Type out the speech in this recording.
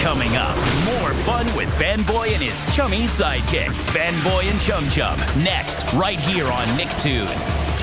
Coming up, more fun with Fanboy and his chummy sidekick, Fanboy and Chum Chum. Next, right here on Nicktoons.